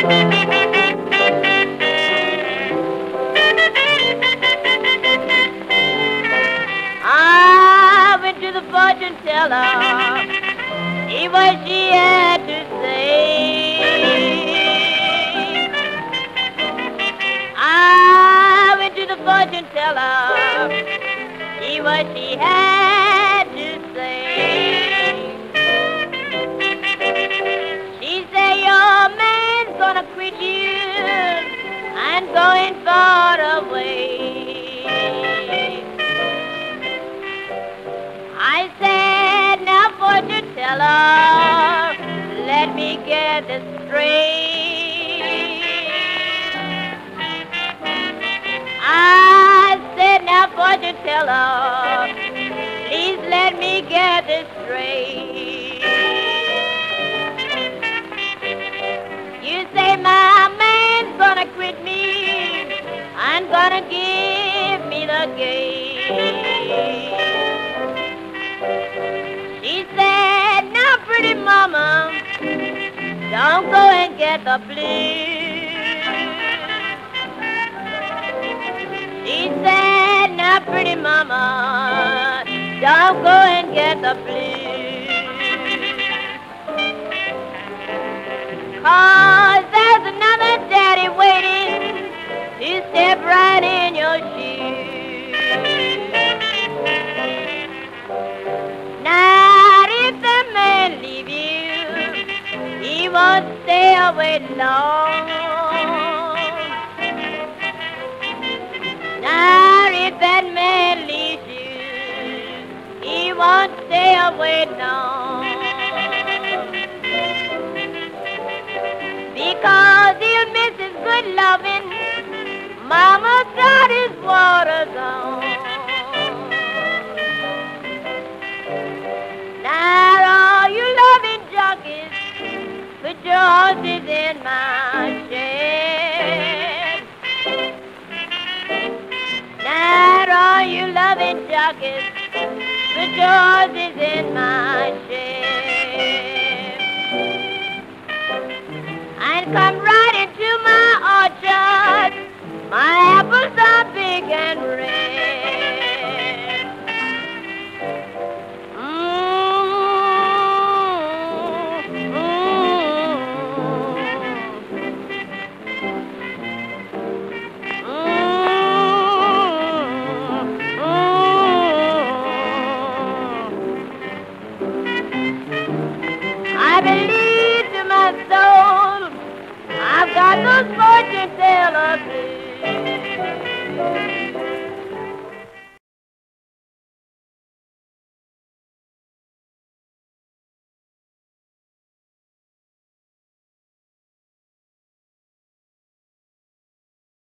I went to the fortune teller. She had to say. I went to the fortune teller. She had going far away. I said, now fortune teller, let me get this straight. I said, now fortune teller, please let me get this straight. Gonna give me the gate. She said, now pretty mama, don't go and get the blues. She said, now pretty mama, don't go and get the blues. Won't stay away long. Now, if that man leaves you, he won't stay away long. In my shed. Now all you loving jockeys, put your horses in my shed. And come right into my orchard. My Christmas fortune teller.